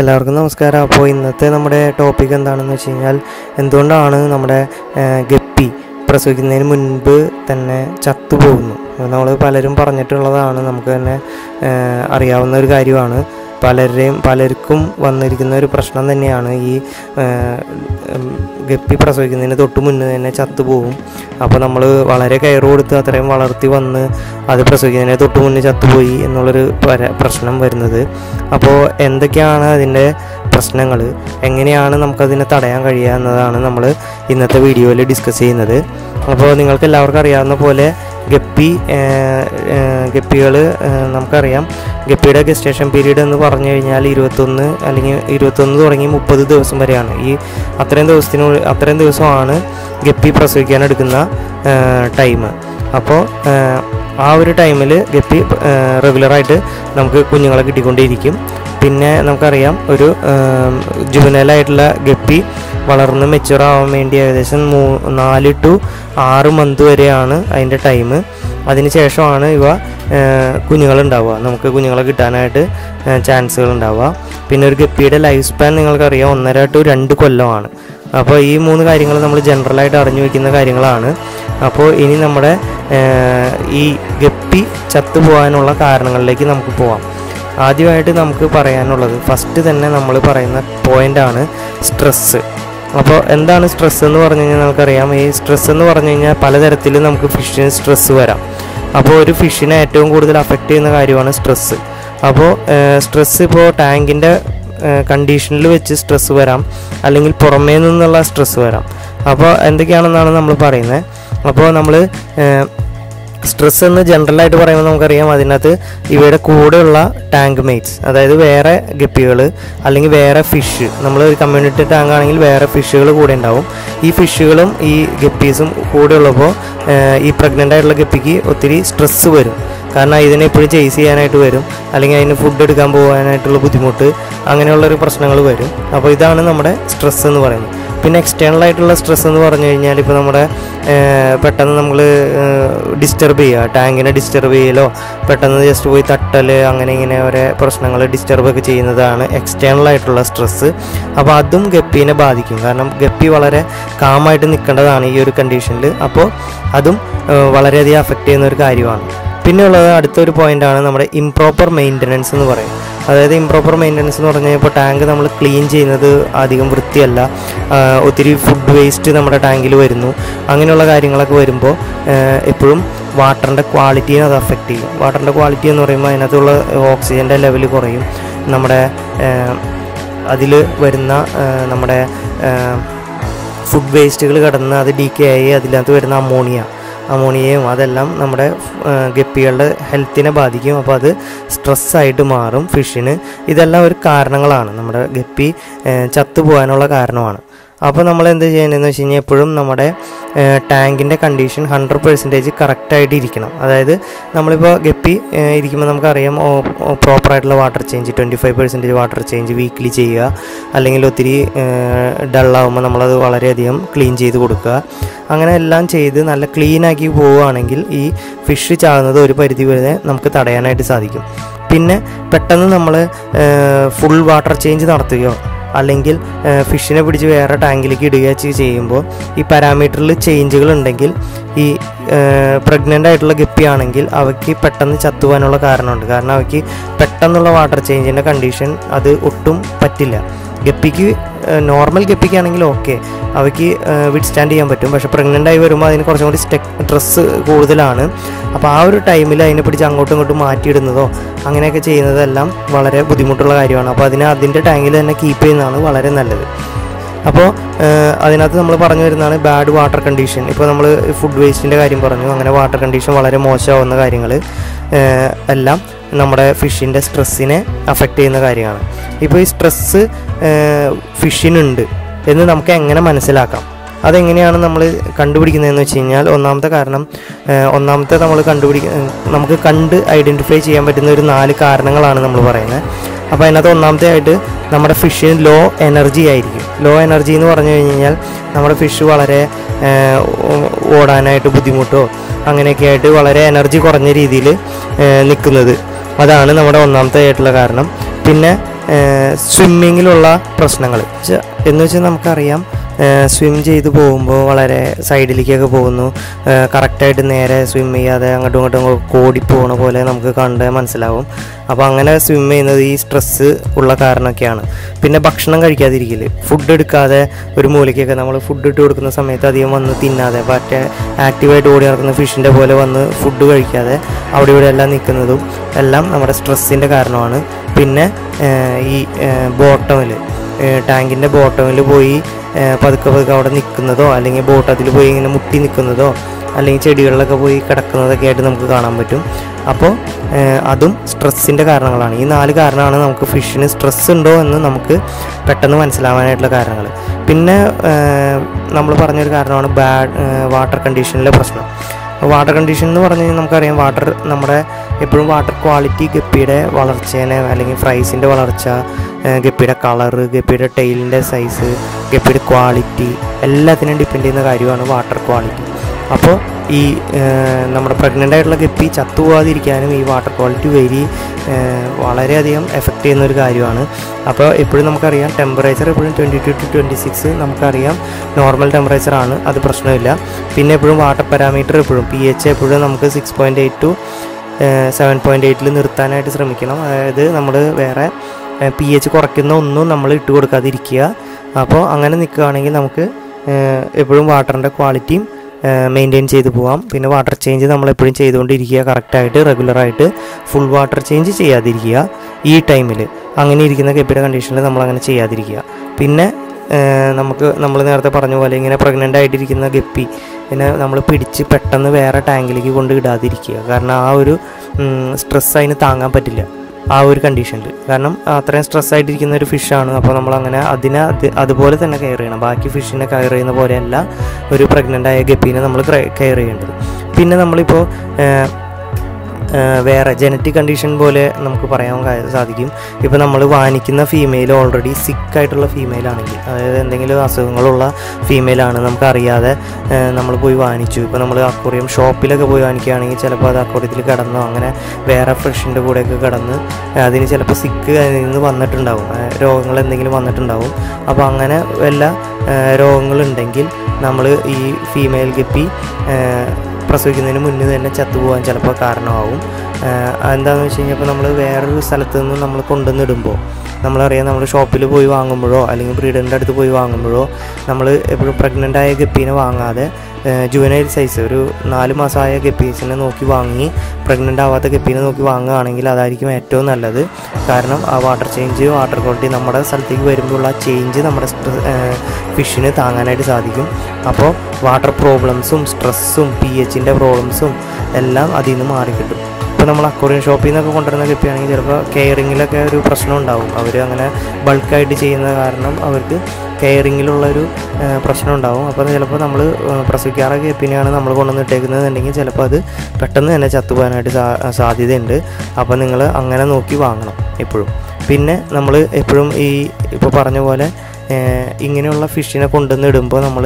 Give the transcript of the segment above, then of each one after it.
എല്ലാവർക്കും നമസ്കാരം. അപ്പോൾ ഇന്നത്തെ നമ്മുടെ ടോപ്പിക് എന്താണെന്ന് വെച്ച് കഴിഞ്ഞാൽ എന്തുകൊണ്ടാണ് നമ്മുടെ ഗപ്പി പ്രസവിക്കുന്നതിന് മുൻപ് തന്നെ ചത്തുപോകുന്നു? നമ്മൾ പലരും പറഞ്ഞിട്ടുള്ളതാണ് നമുക്ക് തന്നെ അറിയാവുന്ന ഒരു കാര്യമാണ്. പലരുടെയും പലർക്കും വന്നിരിക്കുന്ന ഒരു പ്രശ്നം തന്നെയാണ് ഈ ഗപ്പി പ്രസവിക്കുന്നതിന് തൊട്ട് മുന്നേ തന്നെ ചത്തുപോകും അപ്പോൾ നമ്മൾ വളരെ കെയർ കൊടുത്ത് അത്രയും വളർത്തി വന്ന് അത് പ്രസവിക്കുന്നതിന് തൊട്ട് മുന്നേ ചത്തുപോയി എന്നുള്ളൊരു പര- പ്രശ്നം വരുന്നത്. അപ്പോൾ എന്തൊക്കെയാണ് അതിന്റെ പ്രശ്നങ്ങൾ എങ്ങനെയാണ് നമുക്കതിനെ തടയാൻ കഴിയുക എന്നതാണ് നമ്മൾ ഇന്നത്തെ വീഡിയോയിൽ ഡിസ്കസ് ചെയ്യുന്നത്. അപ്പോൾ നിങ്ങൾക്ക് എല്ലാവർക്കും അറിയാവുന്ന പോലെ ഗപ്പി ഗപ്പികൾ നമുക്കറിയാം. ഗപ്പിയുടെ ഗസ്റ്റേഷൻ പീരീഡ് എന്ന് പറഞ്ഞു കഴിഞ്ഞാൽ ഇരുപത്തൊന്ന് അല്ലെങ്കിൽ ഇരുപത്തൊന്ന് തുടങ്ങി മുപ്പത് ദിവസം വരെയാണ്. ഈ അത്രയും ദിവസത്തിനുള്ളിൽ അത്രയും ദിവസമാണ് ഗപ്പി പ്രസവിക്കാൻ എടുക്കുന്ന ടൈം അപ്പോൾ ആ ഒരു ടൈമിൽ ഗപ്പി റെഗുലറായിട്ട് നമുക്ക് കുഞ്ഞുങ്ങളെ കിട്ടിക്കൊണ്ടേയിരിക്കും. പിന്നെ നമുക്കറിയാം ഒരു ജുവനലായിട്ടുള്ള ഗപ്പി വളർന്ന് മെച്ചുവർ ആവാൻ വേണ്ടി ഏകദേശം മൂ നാല് ടു ആറ് മന്ത് വരെയാണ് അതിന്റെ ടൈം അതിന് ശേഷമാണ് ഇവ കുഞ്ഞുങ്ങളുണ്ടാവുക. നമുക്ക് കുഞ്ഞുങ്ങളെ കിട്ടാനായിട്ട് ചാൻസുകൾ ഉണ്ടാവുക പിന്നെ ഒരു ഗപ്പിയുടെ ലൈഫ് സ്പാൻ നിങ്ങൾക്കറിയാം. ഒന്നര ടു രണ്ട് കൊല്ലമാണ്. അപ്പോൾ ഈ മൂന്ന് കാര്യങ്ങൾ നമ്മൾ ജനറലായിട്ട് അറിഞ്ഞു വയ്ക്കുന്ന കാര്യങ്ങളാണ്. അപ്പോൾ ഇനി നമ്മുടെ ഈ ഗപ്പി ചത്തു പോകാനുള്ള കാരണങ്ങളിലേക്ക് നമുക്ക് പോവാം. ആദ്യമായിട്ട് നമുക്ക് പറയാനുള്ളത് ഫസ്റ്റ് തന്നെ നമ്മൾ പറയുന്ന പോയിന്റാണ് സ്ട്രെസ്സ് അപ്പോൾ എന്താണ് സ്ട്രെസ് എന്ന് പറഞ്ഞു കഴിഞ്ഞാൽ നമുക്കറിയാം. ഈ സ്ട്രെസ് എന്ന് പറഞ്ഞു കഴിഞ്ഞാൽ പലതരത്തിൽ നമുക്ക് ഫിഷിന് സ്ട്രെസ് വരാം. അപ്പോൾ ഒരു ഫിഷിനെ ഏറ്റവും കൂടുതൽ അഫക്റ്റ് ചെയ്യുന്ന കാര്യമാണ് സ്ട്രെസ്സ് അപ്പോൾ സ്ട്രെസ് ഇപ്പോൾ ടാങ്കിന്റെ കണ്ടീഷനിൽ വെച്ച് സ്ട്രെസ് വരാം. അല്ലെങ്കിൽ പുറമേ നിന്നുള്ള സ്ട്രെസ് വരാം. അപ്പോൾ എന്തൊക്കെയാണെന്നാണ് നമ്മൾ പറയുന്നത്? അപ്പോൾ നമ്മൾ സ്ട്രെസ് എന്ന് ജനറലായിട്ട് പറയുമ്പോൾ നമുക്കറിയാം അതിനകത്ത് ഇവയുടെ കൂടെയുള്ള ടാങ്ക് മേറ്റ്സ് അതായത് വേറെ ഗപ്പികൾ അല്ലെങ്കിൽ വേറെ ഫിഷ് നമ്മൾ ഒരു കമ്മ്യൂണിറ്റി ടാങ്ക് ആണെങ്കിൽ വേറെ ഫിഷുകൾ കൂടെ ഉണ്ടാവും. ഈ ഫിഷുകളും ഈ ഗപ്പീസും കൂടെ ഉള്ളപ്പോൾ ഈ പ്രഗ്നന്റ് ആയിട്ടുള്ള ഗപ്പിക്ക് ഒത്തിരി സ്ട്രെസ്സ് വരും. കാരണം ഇതിനെ എപ്പോഴും ചേസ് ചെയ്യാനായിട്ട് വരും. അല്ലെങ്കിൽ അതിന് ഫുഡ് എടുക്കാൻ പോകാനായിട്ടുള്ള ബുദ്ധിമുട്ട് അങ്ങനെയുള്ളൊരു പ്രശ്നങ്ങൾ വരും. അപ്പോൾ ഇതാണ് നമ്മുടെ സ്ട്രെസ്സ് എന്ന് പറയുന്നത്. പിന്നെ എക്സ്റ്റേണൽ ആയിട്ടുള്ള സ്ട്രെസ് എന്ന് പറഞ്ഞു കഴിഞ്ഞാൽ ഇപ്പോൾ നമ്മുടെ പെട്ടെന്ന് നമ്മൾ ഡിസ്റ്റർബ് ചെയ്യുക. ടാങ്കിനെ ഡിസ്റ്റർബ് ചെയ്യലോ പെട്ടെന്ന് ജസ്റ്റ് പോയി തട്ടൽ അങ്ങനെ ഇങ്ങനെ ഓരോ പ്രശ്നങ്ങൾ ഡിസ്റ്റർബ് ഒക്കെ ചെയ്യുന്നതാണ് എക്സ്റ്റേണൽ ആയിട്ടുള്ള സ്ട്രെസ്സ് അപ്പോൾ അതും ഗപ്പീനെ ബാധിക്കും. കാരണം ഗപ്പി വളരെ കാമായിട്ട് നിൽക്കേണ്ടതാണ് ഈ ഒരു കണ്ടീഷനിൽ അപ്പോൾ അതും വളരെയധികം അഫക്റ്റ് ചെയ്യുന്ന ഒരു കാര്യമാണ്. പിന്നെയുള്ളത് അടുത്തൊരു പോയിന്റാണ് നമ്മുടെ ഇംപ്രോപ്പർ മെയിന്റനൻസ് എന്ന് പറയും. അതായത് ഇംപ്രോപ്പർ മെയിന്റനൻസ് എന്ന് പറഞ്ഞു ഇപ്പോൾ ടാങ്ക് നമ്മൾ ക്ലീൻ ചെയ്യുന്നത് അധികം വൃത്തിയല്ല. ഒത്തിരി ഫുഡ് വേസ്റ്റ് നമ്മുടെ ടാങ്കിൽ വരുന്നു. അങ്ങനെയുള്ള കാര്യങ്ങളൊക്കെ വരുമ്പോൾ എപ്പോഴും വാട്ടറിന്റെ ക്വാളിറ്റിയെ അത് അഫക്റ്റ് ചെയ്യും. വാട്ടറിന്റെ ക്വാളിറ്റി എന്ന് പറയുമ്പോൾ അതിനകത്തുള്ള ഓക്സിജന്റെ ലെവൽ കുറയും. നമ്മുടെ അതിൽ വരുന്ന നമ്മുടെ ഫുഡ് വേസ്റ്റുകൾ കടന്ന് അത് ഡീക്കേ ആയി അതിനകത്ത് വരുന്ന അമോണിയ അമോണിയയും അതെല്ലാം നമ്മുടെ ഗപ്പികളുടെ ഹെൽത്തിനെ ബാധിക്കും. അപ്പോൾ അത് സ്ട്രെസ്സായിട്ട് മാറും ഫിഷിന്. ഇതെല്ലാം ഒരു കാരണങ്ങളാണ്. നമ്മുടെ ഗപ്പി ചത്തുപോകാനുള്ള കാരണമാണ്. അപ്പോൾ നമ്മൾ എന്ത് ചെയ്യണമെന്ന് വെച്ച് കഴിഞ്ഞാൽ എപ്പോഴും നമ്മുടെ ടാങ്കിന്റെ കണ്ടീഷൻ ഹൺഡ്രഡ് പെർസെന്റേജ് കറക്റ്റായിട്ട് ഇരിക്കണം. അതായത് നമ്മളിപ്പോൾ ഗപ്പി ഇരിക്കുമ്പോൾ നമുക്കറിയാം പ്രോപ്പറായിട്ടുള്ള water change twenty five percentage water change weekly ചെയ്യുക. അല്ലെങ്കിൽ ഒത്തിരി ഡള്ളാവുമ്പോൾ നമ്മളത് വളരെയധികം ക്ലീൻ ചെയ്ത് കൊടുക്കുക. അങ്ങനെ എല്ലാം ചെയ്ത് നല്ല ക്ലീനാക്കി പോവുകയാണെങ്കിൽ ഈ ഫിഷ് ചാകുന്നത് ഒരു പരിധി വരെ നമുക്ക് തടയാനായിട്ട് സാധിക്കും. പിന്നെ പെട്ടെന്ന് നമ്മൾ ഫുൾ വാട്ടർ ചേഞ്ച് നടത്തുകയോ അല്ലെങ്കിൽ ഫിഷിനെ പിടിച്ച് വേറെ ടാങ്കിലേക്ക് ഇടുകയോ ചെയ്- ചെയ്യുമ്പോൾ ഈ പാരാമീറ്ററിൽ ചേഞ്ചുകൾ ഉണ്ടെങ്കിൽ ഈ പ്രഗ്നന്റ് ആയിട്ടുള്ള ഗപ്പി ആണെങ്കിൽ അവയ്ക്ക് പെട്ടെന്ന് ചത്തുവാനുള്ള കാരണമുണ്ട്. കാരണം അവയ്ക്ക് പെട്ടെന്നുള്ള വാട്ടർ ചേഞ്ചിന്റെ കണ്ടീഷൻ അത് ഒട്ടും പറ്റില്ല. ഗപ്പിക്ക് നോർമൽ ഗപ്പിക്കാണെങ്കിൽ ഓക്കെ അവയ്ക്ക് വിഡ്സ്റ്റാൻഡ് ചെയ്യാൻ പറ്റും. പക്ഷേ പ്രഗ്നന്റ് ആയി വരുമ്പോൾ അതിന് കുറച്ചും കൂടി സ്റ്റെക് ഡ്രസ്സ് കൂടുതലാണ്. അപ്പോൾ ആ ഒരു ടൈമിൽ അതിനെ പിടിച്ച് അങ്ങോട്ടും ഇങ്ങോട്ടും മാറ്റിയിടുന്നതോ അങ്ങനെയൊക്കെ ചെയ്യുന്നതെല്ലാം വളരെ ബുദ്ധിമുട്ടുള്ള കാര്യമാണ്. അപ്പോൾ അതിനെ അതിന്റെ ടാങ്കിൽ തന്നെ കീപ്പ് ചെയ്യുന്നതാണ് വളരെ നല്ലത്. അപ്പോൾ അതിനകത്ത് നമ്മൾ പറഞ്ഞു വരുന്നതാണ് ബാഡ് വാട്ടർ കണ്ടീഷൻ ഇപ്പോൾ നമ്മൾ ഫുഡ് വേസ്റ്റിന്റെ കാര്യം പറഞ്ഞു. അങ്ങനെ വാട്ടർ കണ്ടീഷൻ വളരെ മോശമാവുന്ന കാര്യങ്ങൾ എല്ലാം നമ്മുടെ ഫിഷിന്റെ സ്ട്രെസ്സിനെ അഫക്റ്റ് ചെയ്യുന്ന കാര്യമാണ്. ഇപ്പോൾ ഈ സ്ട്രെസ്സ് ഫിഷിനുണ്ട് എന്ന് നമുക്ക് എങ്ങനെ മനസ്സിലാക്കാം? അതെങ്ങനെയാണ് നമ്മൾ കണ്ടുപിടിക്കുന്നതെന്ന് വെച്ച് കഴിഞ്ഞാൽ ഒന്നാമത്തെ കാരണം ഒന്നാമത്തെ നമ്മൾ കണ്ടുപിടിക്ക നമുക്ക് കണ്ട് ഐഡന്റിഫൈ ചെയ്യാൻ പറ്റുന്ന ഒരു നാല് കാരണങ്ങളാണ് നമ്മൾ പറയുന്നത്. അപ്പോൾ അതിനകത്ത് ഒന്നാമത്തെ ആയിട്ട് നമ്മുടെ ഫിഷിന് ലോ എനർജി ആയിരിക്കും. ലോ എനർജി എന്ന് പറഞ്ഞു കഴിഞ്ഞാൽ നമ്മുടെ ഫിഷ് വളരെ ഓടാനായിട്ട് ബുദ്ധിമുട്ടോ അങ്ങനെയൊക്കെ ആയിട്ട് വളരെ എനർജി കുറഞ്ഞ രീതിയിൽ നിൽക്കുന്നത്. അതാണ് നമ്മുടെ ഒന്നാമത്തെ ആയിട്ടുള്ള കാരണം. പിന്നെ സ്വിമ്മിങ്ങിലുള്ള പ്രശ്നങ്ങൾ. എന്ന് വെച്ചാൽ നമുക്കറിയാം സ്വിം ചെയ്ത് പോകുമ്പോൾ വളരെ സൈഡിലേക്കൊക്കെ പോകുന്നു. കറക്റ്റായിട്ട് നേരെ സ്വിം ചെയ്യാതെ അങ്ങോട്ടും ഇങ്ങോട്ടും കോടി പോണ പോലെ നമുക്ക് കണ്ട് മനസ്സിലാവും. അപ്പോൾ അങ്ങനെ സ്വിം ചെയ്യുന്നത് ഈ സ്ട്രെസ്സ് ഉള്ള കാരണമൊക്കെയാണ്. പിന്നെ ഭക്ഷണം കഴിക്കാതിരിക്കൽ ഫുഡ് എടുക്കാതെ ഒരു മൂലയ്ക്കൊക്കെ നമ്മൾ ഫുഡ് ഇട്ട് കൊടുക്കുന്ന സമയത്ത് അധികം വന്ന് തിന്നാതെ മറ്റേ ആക്റ്റീവായിട്ട് ഓടി നടക്കുന്ന ഫിഷിന്റെ പോലെ വന്ന് ഫുഡ് കഴിക്കാതെ അവിടെ ഇവിടെ എല്ലാം നിൽക്കുന്നതും എല്ലാം നമ്മുടെ സ്ട്രെസ്സിന്റെ കാരണമാണ്. പിന്നെ ഈ ബോട്ടമിൽ ടാങ്കിന്റെ ബോട്ടമിൽ പോയി പതുക്കെ പതുക്കെ അവിടെ നിൽക്കുന്നതോ അല്ലെങ്കിൽ ബോട്ട് അതിൽ പോയി ഇങ്ങനെ മുട്ടി നിൽക്കുന്നതോ അല്ലെങ്കിൽ ചെടികളിലൊക്കെ പോയി കിടക്കുന്നതൊക്കെ ആയിട്ട് നമുക്ക് കാണാൻ പറ്റും. അപ്പോൾ അതും സ്ട്രെസ്സിന്റെ കാരണങ്ങളാണ്. ഈ നാല് കാരണമാണ് നമുക്ക് ഫിഷിന് സ്ട്രെസ് ഉണ്ടോ എന്ന് നമുക്ക് പെട്ടെന്ന് മനസ്സിലാവാനായിട്ടുള്ള കാരണങ്ങൾ. പിന്നെ നമ്മൾ പറഞ്ഞൊരു കാരണമാണ് ബാഡ് വാട്ടർ കണ്ടീഷനിലെ പ്രശ്നം. വാട്ടർ കണ്ടീഷൻ എന്ന് പറഞ്ഞു കഴിഞ്ഞാൽ നമുക്കറിയാം വാട്ടർ നമ്മുടെ എപ്പോഴും വാട്ടർ ക്വാളിറ്റി ഗപ്പിയുടെ വളർച്ചേനെ അല്ലെങ്കിൽ ഫ്രൈസിന്റെ വളർച്ച ഗപ്പിയുടെ കളറ് ഗപ്പിയുടെ ടെയിലിന്റെ സൈസ് ഗപ്പിയുടെ ക്വാളിറ്റി എല്ലാത്തിനും ഡിപ്പെൻഡ് ചെയ്യുന്ന കാര്യമാണ് വാട്ടർ ക്വാളിറ്റി അപ്പോൾ ഈ നമ്മുടെ പ്രഗ്നന്റ് ആയിട്ടുള്ള ഗപ്പി ചത്തുപോകാതിരിക്കാനും ഈ വാട്ടർ ക്വാളിറ്റി വെരി വളരെയധികം എഫക്റ്റ് ചെയ്യുന്ന ഒരു കാര്യമാണ്. അപ്പോൾ എപ്പോഴും നമുക്കറിയാം ടെമ്പറേച്ചർ എപ്പോഴും twenty two to twenty six നമുക്കറിയാം നോർമൽ ടെമ്പറേച്ചർ ആണ് അത് പ്രശ്നമില്ല. പിന്നെ എപ്പോഴും വാട്ടർ പാരാമീറ്റർ എപ്പോഴും പി എച്ച് എപ്പോഴും നമുക്ക് six point eight to seven point എയ്റ്റിൽ നിർത്താനായിട്ട് ശ്രമിക്കണം. അതായത് നമ്മൾ വേറെ പി എച്ച് കുറയ്ക്കുന്ന ഒന്നും നമ്മൾ ഇട്ട് കൊടുക്കാതിരിക്കുക അപ്പോൾ അങ്ങനെ നിൽക്കുകയാണെങ്കിൽ നമുക്ക് എപ്പോഴും വാട്ടറിന്റെ ക്വാളിറ്റിയും മെയിന്റെയിൻ ചെയ്ത് പോവാം. പിന്നെ വാട്ടർ ചേഞ്ച് നമ്മളെപ്പോഴും ചെയ്തുകൊണ്ടിരിക്കുക. കറക്റ്റായിട്ട് റെഗുലറായിട്ട് ഫുൾ വാട്ടർ ചേഞ്ച് ചെയ്യാതിരിക്കുക. ഈ ടൈമിൽ അങ്ങനെ ഇരിക്കുന്ന ഗപ്പിയുടെ കണ്ടീഷനിൽ നമ്മളങ്ങനെ ചെയ്യാതിരിക്കുക. പിന്നെ നമുക്ക് നമ്മൾ നേരത്തെ പറഞ്ഞ പോലെ ഇങ്ങനെ പ്രഗ്നന്റ് ആയിട്ടിരിക്കുന്ന ഗപ്പി പിന്നെ നമ്മൾ പിടിച്ച് പെട്ടെന്ന് വേറെ ടാങ്കിലേക്ക് കൊണ്ട് ഇടാതിരിക്കുക. കാരണം ആ ഒരു സ്ട്രെസ് അതിന് താങ്ങാൻ പറ്റില്ല. ആ ഒരു കണ്ടീഷനിൽ കാരണം അത്രയും സ്ട്രെസ് ആയിട്ടിരിക്കുന്ന ഒരു ഫിഷാണ് അപ്പോൾ നമ്മൾ അങ്ങനെ അതിനെ അതുപോലെ തന്നെ കെയർ ചെയ്യണം. ബാക്കി ഫിഷിനെ കെയർ ചെയ്യുന്ന പോലെയല്ല ഒരു പ്രഗ്നന്റ് ആയ ഗപ്പീനെ നമ്മൾ കെയർ ചെയ്യേണ്ടത്. പിന്നെ നമ്മളിപ്പോൾ വേറെ ജനറ്റിക് കണ്ടീഷൻ പോലെ നമുക്ക് പറയാൻ സാധിക്കും. ഇപ്പോൾ നമ്മൾ വാനിക്കുന്ന ഫീമെയിൽ ഓൾറെഡി സിക്ക് ആയിട്ടുള്ള ഫീമെയിൽ ആണെങ്കിൽ അതായത് എന്തെങ്കിലും അസുഖങ്ങളുള്ള ഫീമെയിലാണ് നമുക്കറിയാതെ നമ്മൾ പോയി വാങ്ങിച്ചു ഇപ്പോൾ നമ്മൾ അക്വറിയം ഷോപ്പിലൊക്കെ പോയി വാങ്ങിക്കുകയാണെങ്കിൽ ചിലപ്പോൾ അത് അക്വറിയത്തിൽ കിടന്നോ അങ്ങനെ വേറെ ഫ്രഷിന്റെ കൂടെയൊക്കെ കിടന്ന് അതിന് ചിലപ്പോൾ സിക്ക് അതിൽ നിന്ന് വന്നിട്ടുണ്ടാവും. രോഗങ്ങൾ എന്തെങ്കിലും വന്നിട്ടുണ്ടാവും. അപ്പോൾ അങ്ങനെ വല്ല രോഗങ്ങളുണ്ടെങ്കിൽ നമ്മൾ ഈ ഫീമെയിൽ ഗപ്പി പ്രസവിക്കുന്നതിന് മുന്നേ തന്നെ ചത്തുപോകാൻ ചിലപ്പോൾ കാരണമാവും എന്താണെന്ന് വെച്ച് കഴിഞ്ഞാൽ ഇപ്പോൾ നമ്മൾ വേറൊരു സ്ഥലത്ത് നിന്ന് നമ്മൾ കൊണ്ടുവന്നിടുമ്പോൾ നമ്മളറിയാം നമ്മൾ ഷോപ്പിൽ പോയി വാങ്ങുമ്പോഴോ അല്ലെങ്കിൽ ബ്രീഡറിന്റെ അടുത്ത് പോയി വാങ്ങുമ്പോഴോ നമ്മൾ എപ്പോഴും പ്രഗ്നന്റ് ആയ ഗപ്പീനെ വാങ്ങാതെ ജുവനൈൽ സൈസ് ഒരു നാല് മാസമായ ഗപ്പീസിനെ നോക്കി വാങ്ങി പ്രഗ്നന്റ് ആവാത്ത ഗപ്പീനെ നോക്കി വാങ്ങുകയാണെങ്കിൽ അതായിരിക്കും ഏറ്റവും നല്ലത്. കാരണം ആ വാട്ടർ ചേഞ്ച് വാട്ടർ ക്വാളിറ്റി നമ്മുടെ സ്ഥലത്തേക്ക് വരുമ്പോഴുള്ള ആ ചേഞ്ച് നമ്മുടെ ഫിഷിന് താങ്ങാനായിട്ട് സാധിക്കും. അപ്പോൾ വാട്ടർ പ്രോബ്ലംസും സ്ട്രെസ്സും പി എച്ചിന്റെ പ്രോബ്ലംസും എല്ലാം അതിൽ നിന്ന് മാറിക്കിട്ടും ഇപ്പോൾ നമ്മൾ അക്വറിയം ഷോപ്പിൽ നിന്നൊക്കെ കൊണ്ടുവരുന്ന ഗപ്പിയാണെങ്കിൽ ചിലപ്പോൾ കെയറിങ്ങിലൊക്കെ ഒരു പ്രശ്നം ഉണ്ടാവും. അവർ അങ്ങനെ ബൾക്കായിട്ട് ചെയ്യുന്ന കാരണം അവർക്ക് കെയറിങ്ങിലുള്ളൊരു പ്രശ്നം ഉണ്ടാവും അപ്പോൾ ചിലപ്പോൾ നമ്മൾ പ്രസവിക്കാറൊക്കെ എപ്പിനെയാണ് നമ്മൾ കൊണ്ടുവന്ന് കൊണ്ടുവന്നിട്ടേക്കുന്നതെന്നുണ്ടെങ്കിൽ ചിലപ്പോൾ അത് പെട്ടെന്ന് തന്നെ ചത്തുപോകാനായിട്ട് സാധ്യതയുണ്ട്. അപ്പോൾ നിങ്ങൾ അങ്ങനെ നോക്കി വാങ്ങണം എപ്പോഴും. പിന്നെ നമ്മൾ എപ്പോഴും ഈ ഇപ്പോൾ പറഞ്ഞ പോലെ ഇങ്ങനെയുള്ള ഫിഷിനെ കൊണ്ടുവന്ന് ഇടുമ്പോൾ നമ്മൾ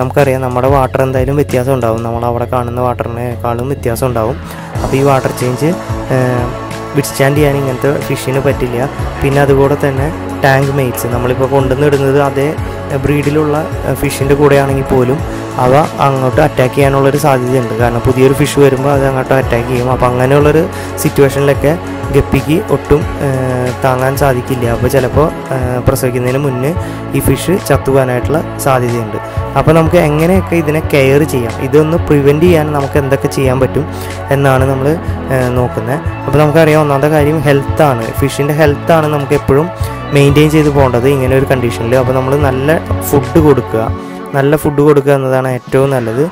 നമുക്കറിയാം നമ്മുടെ വാട്ടർ എന്തായാലും വ്യത്യാസം ഉണ്ടാവും. നമ്മൾ അവിടെ കാണുന്ന വാട്ടറിനേക്കാളും വ്യത്യാസം ഉണ്ടാവും. അപ്പോൾ ഈ വാട്ടർ ചേഞ്ച് വിഡ്സ്റ്റാൻഡ് ചെയ്യാൻ ഇങ്ങനത്തെ ഫിഷിന് പറ്റില്ല. പിന്നെ അതുകൂടെ തന്നെ ടാങ്ക് മെയ്റ്റ്സ് നമ്മളിപ്പോൾ കൊണ്ടുവന്ന് ഇടുന്നത് അതേ ബ്രീഡിലുള്ള ഫിഷിന്റെ കൂടെയാണെങ്കിൽ പോലും അവ അങ്ങോട്ട് അറ്റാക്ക് ചെയ്യാനുള്ളൊരു സാധ്യതയുണ്ട്. കാരണം പുതിയൊരു ഫിഷ് വരുമ്പോൾ അത് അങ്ങോട്ട് അറ്റാക്ക് ചെയ്യും. അപ്പോൾ അങ്ങനെയുള്ളൊരു സിറ്റുവേഷനിലൊക്കെ ഗപ്പിക്ക് ഒട്ടും താങ്ങാൻ സാധിക്കില്ല. അപ്പോൾ ചിലപ്പോൾ പ്രസവിക്കുന്നതിന് മുന്നേ ഈ ഫിഷ് ചത്തുപോകാനായിട്ടുള്ള സാധ്യതയുണ്ട്. അപ്പോൾ നമുക്ക് എങ്ങനെയൊക്കെ ഇതിനെ കെയർ ചെയ്യാം? ഇതൊന്ന് പ്രിവെന്റ് ചെയ്യാൻ നമുക്ക് എന്തൊക്കെ ചെയ്യാൻ പറ്റും എന്നാണ് നമ്മൾ നോക്കുന്നത്. അപ്പോൾ നമുക്കറിയാം ഒന്നാമത്തെ കാര്യം ഹെൽത്താണ് ഫിഷിന്റെ ഹെൽത്താണ് നമുക്ക് എപ്പോഴും മെയിന്റെയിൻ ചെയ്ത് പോകേണ്ടത് ഇങ്ങനെ ഒരു കണ്ടീഷനിൽ അപ്പോൾ നമ്മൾ നല്ല ഫുഡ് കൊടുക്കുക. നല്ല ഫുഡ് കൊടുക്കുക എന്നതാണ് ഏറ്റവും നല്ലത്.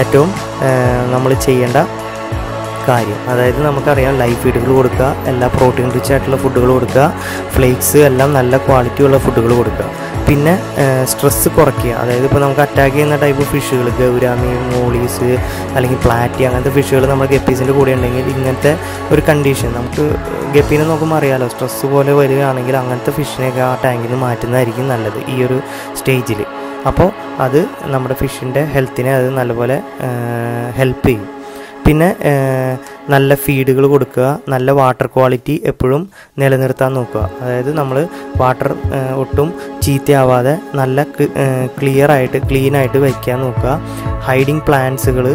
ഏറ്റവും നമ്മൾ ചെയ്യേണ്ട കാര്യം. അതായത് നമുക്കറിയാം ലൈഫ് ഫീഡുകൾ കൊടുക്കുക എല്ലാ പ്രോട്ടീൻ റിച്ച് ആയിട്ടുള്ള ഫുഡുകൾ കൊടുക്കുക ഫ്ലേക്സ് എല്ലാം നല്ല ക്വാളിറ്റി ഉള്ള ഫുഡുകൾ കൊടുക്കുക. പിന്നെ സ്ട്രെസ്സ് കുറയ്ക്കുക. അതായത് ഇപ്പോൾ നമുക്ക് അറ്റാക്ക് ചെയ്യുന്ന ടൈപ്പ് ഫിഷുകൾ ഗൗരാമി മോളീസ് അല്ലെങ്കിൽ പ്ലാറ്റി അങ്ങനത്തെ ഫിഷുകൾ നമ്മൾ ഗപ്പീസിന്റെ കൂടെ ഉണ്ടെങ്കിൽ ഇങ്ങനത്തെ ഒരു കണ്ടീഷൻ നമുക്ക് ഗപ്പീനെ നോക്കുമ്പോൾ അറിയാലോ സ്ട്രെസ്സ് പോലെ വരികയാണെങ്കിൽ അങ്ങനത്തെ ഫിഷിനെയൊക്കെ ആ ടാങ്കിൽ നിന്ന് മാറ്റുന്നതായിരിക്കും നല്ലത് ഈ ഒരു സ്റ്റേജിൽ അപ്പോൾ അത് നമ്മുടെ ഫിഷിന്റെ ഹെൽത്തിനെ അത് നല്ലപോലെ ഹെൽപ്പ് ചെയ്യും. പിന്നെ നല്ല ഫീഡുകൾ കൊടുക്കുക. നല്ല വാട്ടർ ക്വാളിറ്റി എപ്പോഴും നിലനിർത്താൻ നോക്കുക. അതായത് നമ്മൾ വാട്ടർ ഒട്ടും ചീത്തയാവാതെ നല്ല ക്ലിയർ ആയിട്ട് ക്ലീൻ ആയിട്ട് വയ്ക്കാൻ നോക്കുക. ഹൈഡിങ് പ്ലാന്റ്സുകൾ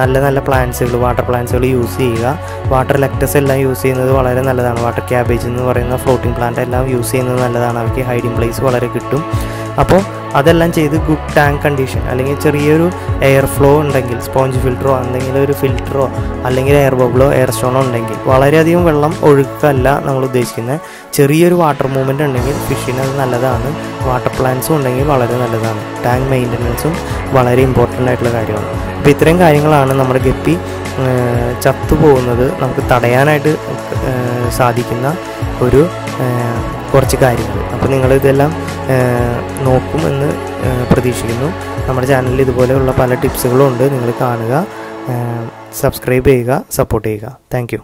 നല്ല നല്ല പ്ലാന്റ്സുകൾ വാട്ടർ പ്ലാന്റ്സുകൾ യൂസ് ചെയ്യുക. വാട്ടർ ലെക്ടസ് എല്ലാം യൂസ് ചെയ്യുന്നത് വളരെ നല്ലതാണ്. വാട്ടർ ക്യാബേജ് എന്ന് പറയുന്ന ഫ്ലോട്ടിംഗ് പ്ലാന്റ് എല്ലാം യൂസ് ചെയ്യുന്നത് നല്ലതാണ്. അവയ്ക്ക് ഹൈഡിങ് പ്ലേസ് വളരെ കിട്ടും. അപ്പോൾ അതെല്ലാം ചെയ്ത് ഗുഡ് ടാങ്ക് കണ്ടീഷൻ അല്ലെങ്കിൽ ചെറിയൊരു എയർ ഫ്ലോ ഉണ്ടെങ്കിൽ സ്പോഞ്ച് ഫിൽറ്ററോ എന്തെങ്കിലും ഒരു ഫിൽറ്ററോ അല്ലെങ്കിൽ എയർ ബബിളോ എയർ സ്റ്റോണോ ഉണ്ടെങ്കിൽ വളരെയധികം വെള്ളം ഒഴുക്കല്ല നമ്മൾ ഉദ്ദേശിക്കുന്നത്. ചെറിയൊരു വാട്ടർ മൂവ്മെന്റ് ഉണ്ടെങ്കിൽ ഫിഷിന് അത് നല്ലതാണ് വാട്ടർ പ്ലാന്റ്സും ഉണ്ടെങ്കിൽ വളരെ നല്ലതാണ് ടാങ്ക് മെയിന്റനൻസും വളരെ ഇമ്പോർട്ടന്റ് ആയിട്ടുള്ള കാര്യമാണ്. അപ്പോൾ ഇത്രയും കാര്യങ്ങളാണ് നമ്മുടെ ഗപ്പി ചത്തു പോകുന്നത് നമുക്ക് തടയാനായിട്ട് സാധിക്കുന്ന ഒരു കുറച്ച് കാര്യങ്ങൾ. അപ്പോൾ നിങ്ങൾ ഇതെല്ലാം നോക്കുമെന്ന് പ്രതീക്ഷിക്കുന്നു. നമ്മുടെ ചാനലിൽ ഇതുപോലെയുള്ള പല ടിപ്സുകളും ഉണ്ട്. നിങ്ങൾ കാണുക സബ്സ്ക്രൈബ് ചെയ്യുക സപ്പോർട്ട് ചെയ്യുക. താങ്ക്